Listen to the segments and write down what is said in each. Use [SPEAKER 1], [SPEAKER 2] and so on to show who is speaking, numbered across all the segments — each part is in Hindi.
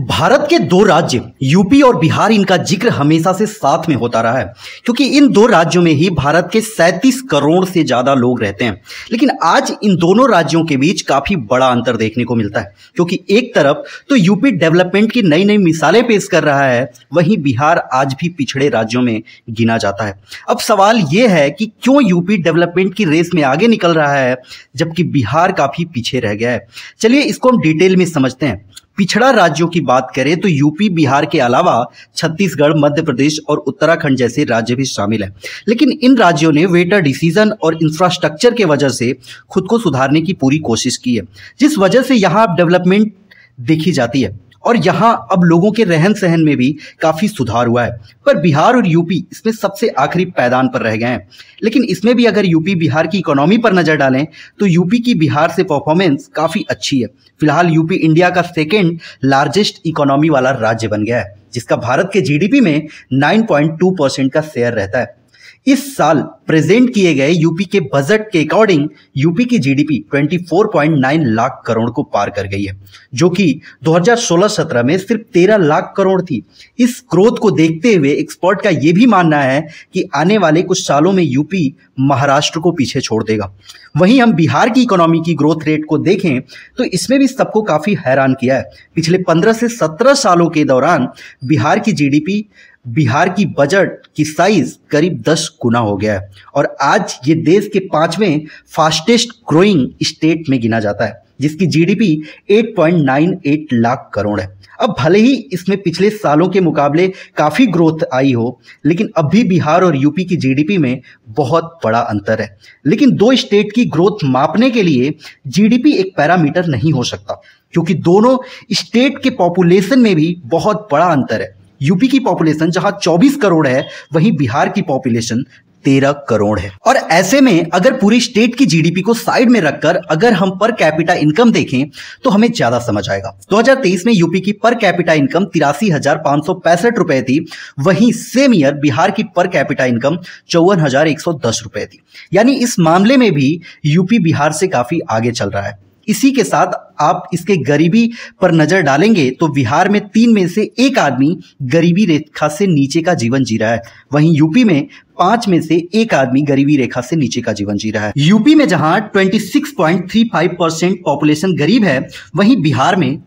[SPEAKER 1] भारत के दो राज्य, यूपी और बिहार, इनका ज़िक्र हमेशा से साथ में होता रहा है। क्योंकि इन दो राज्यों में ही भारत के 37 करोड़ से ज़्यादा लोग रहते हैं। लेकिन आज इन दोनों राज्यों के बीच काफ़ी बड़ा अंतर देखने को मिलता है। क्योंकि एक तरफ़ तो यूपी डेवलपमेंट की नई नई मिसालें पेश कर रहा है, वहीं बिहार आज भी पिछड़े राज्यों में गिना जाता है। अब सवाल यह है कि क्यों यूपी डेवलपमेंट की रेस में आगे निकल रहा है, जबकि बिहार काफ़ी पीछे रह गया है? चलिए इसको हम डिटेल में समझते हैं। पिछड़ा राज्यों की बात करें तो यूपी, बिहार के अलावा छत्तीसगढ़, मध्य प्रदेश और उत्तराखंड जैसे राज्य भी शामिल हैं। लेकिन इन राज्यों ने वेटर डिसीज़न और इंफ्रास्ट्रक्चर के वजह से खुद को सुधारने की पूरी कोशिश की है। जिस वजह से यहाँ डेवलपमेंट देखी जाती है। और यहाँ अब लोगों के रहन सहन में भी काफ़ी सुधार हुआ है। पर बिहार और यूपी इसमें सबसे आखिरी पैदान पर रह गए हैं। लेकिन इसमें भी अगर यूपी बिहार की इकोनॉमी पर नज़र डालें तो यूपी की बिहार से परफॉर्मेंस काफ़ी अच्छी है। फ़िलहाल यूपी इंडिया का सेकेंड लार्जेस्ट इकोनॉमी वाला राज्य बन गया है, जिसका भारत के जीडीपी में 9.2 परसेंट का शेयर रहता है। इस साल प्रेजेंट किए गए यूपी के बजट के अकॉर्डिंग यूपी की जीडीपी 24.9 लाख करोड़ को पार कर गई है, जो कि 2016-17 में सिर्फ़ 13 लाख करोड़ थी। इस ग्रोथ को देखते हुए एक्सपर्ट का यह भी मानना है कि आने वाले कुछ सालों में यूपी महाराष्ट्र को पीछे छोड़ देगा। वहीं हम बिहार की इकोनॉमी की ग्रोथ रेट को देखें तो इसमें भी सबको काफ़ी हैरान किया है। पिछले 15 से 17 सालों के दौरान बिहार की जीडीपी बिहार की बजट की साइज़ करीब 10 गुना हो गया है। और आज ये देश के पाँचवें फास्टेस्ट ग्रोइंग स्टेट में गिना जाता है, जिसकी जीडीपी 8.98 लाख करोड़ है। अब भले ही इसमें पिछले सालों के मुकाबले काफ़ी ग्रोथ आई हो, लेकिन अब भी बिहार और यूपी की जीडीपी में बहुत बड़ा अंतर है। लेकिन दो स्टेट की ग्रोथ मापने के लिए जीडीपी एक पैरामीटर नहीं हो सकता, क्योंकि दोनों स्टेट के पॉपुलेशन में भी बहुत बड़ा अंतर है। यूपी की पॉपुलेशन जहाँ 24 करोड़ है, वहीं बिहार की पॉपुलेशन तेरह करोड़ है। और ऐसे में अगर पूरी स्टेट की जीडीपी को साइड में रखकर अगर हम पर कैपिटा इनकम देखें तो हमें ज़्यादा समझ आएगा। 2023 में यूपी की पर कैपिटा इनकम तिरासी हज़ार पाँच सौ पैंसठ रुपए थी, वहीं सेम ईयर बिहार की पर कैपिटा इनकम चौवन हज़ार एक सौ दस रुपए थी। यानी इस मामले में भी यूपी बिहार से काफ़ी आगे चल रहा है। इसी के साथ आप इसके गरीबी पर नज़र डालेंगे तो बिहार में तीन में से एक आदमी गरीबी रेखा से नीचे का जीवन जी रहा है। वहीं यूपी में पाँच में से एक आदमी गरीबी रेखा से नीचे का जीवन जी रहा है। यूपी में जहाँ 26.35 परसेंट पॉपुलेशन गरीब है, वहीं बिहार में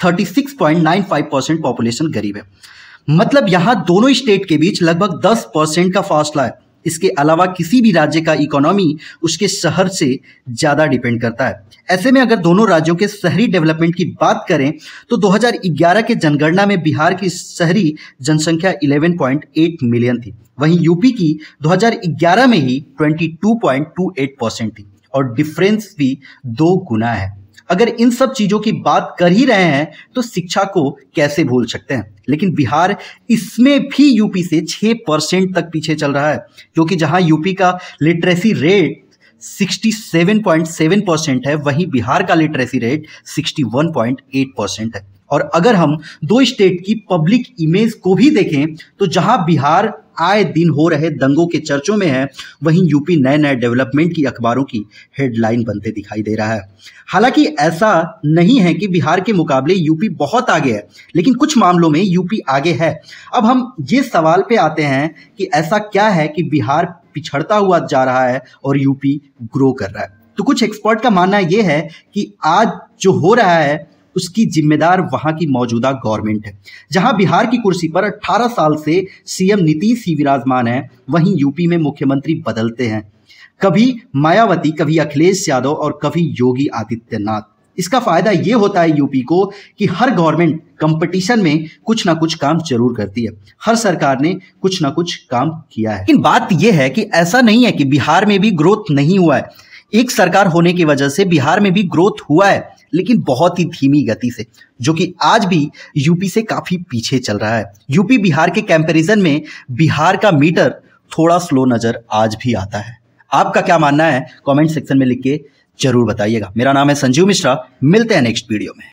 [SPEAKER 1] 36.95 परसेंट पॉपुलेशन गरीब है। मतलब यहाँ दोनों स्टेट के बीच लगभग 10 परसेंट का फासला है। इसके अलावा किसी भी राज्य का इकोनॉमी उसके शहर से ज़्यादा डिपेंड करता है। ऐसे में अगर दोनों राज्यों के शहरी डेवलपमेंट की बात करें तो 2011 के जनगणना में बिहार की शहरी जनसंख्या 11.8 मिलियन थी। वहीं यूपी की 2011 में ही 22.28 परसेंट थी और डिफरेंस भी दो गुना है। अगर इन सब चीज़ों की बात कर ही रहे हैं तो शिक्षा को कैसे भूल सकते हैं? लेकिन बिहार इसमें भी यूपी से छह परसेंट तक पीछे चल रहा है क्योंकि जहाँ यूपी का लिटरेसी रेट 67.7 परसेंट है, वहीं बिहार का लिटरेसी रेट 61.8 परसेंट है। और अगर हम दो स्टेट की पब्लिक इमेज को भी देखें तो जहाँ बिहार आए दिन हो रहे दंगों के चर्चों में है, वहीं यूपी नए नए डेवलपमेंट की अखबारों की हेडलाइन बनते दिखाई दे रहा है। हालाँकि ऐसा नहीं है कि बिहार के मुकाबले यूपी बहुत आगे है, लेकिन कुछ मामलों में यूपी आगे है। अब हम ये सवाल पे आते हैं कि ऐसा क्या है कि बिहार पिछड़ता हुआ जा रहा है और यूपी ग्रो कर रहा है? तो कुछ एक्सपर्ट का मानना यह है कि आज जो हो रहा है उसकी जिम्मेदार वहाँ की मौजूदा गवर्नमेंट है। जहाँ बिहार की कुर्सी पर 18 साल से सीएम नीतीश ही विराजमान है, वहीं यूपी में मुख्यमंत्री बदलते हैं। कभी मायावती, कभी अखिलेश यादव और कभी योगी आदित्यनाथ। इसका फ़ायदा ये होता है यूपी को कि हर गवर्नमेंट कंपटीशन में कुछ ना कुछ काम ज़रूर करती है। हर सरकार ने कुछ ना कुछ काम किया है। लेकिन बात यह है कि ऐसा नहीं है कि बिहार में भी ग्रोथ नहीं हुआ है। एक सरकार होने की वजह से बिहार में भी ग्रोथ हुआ है। लेकिन बहुत ही धीमी गति से, जो कि आज भी यूपी से काफ़ी पीछे चल रहा है। यूपी बिहार के कंपैरिजन में बिहार का मीटर थोड़ा स्लो नज़र आज भी आता है। आपका क्या मानना है? कमेंट सेक्शन में लिख के ज़रूर बताइएगा। मेरा नाम है संजीव मिश्रा। मिलते हैं नेक्स्ट वीडियो में।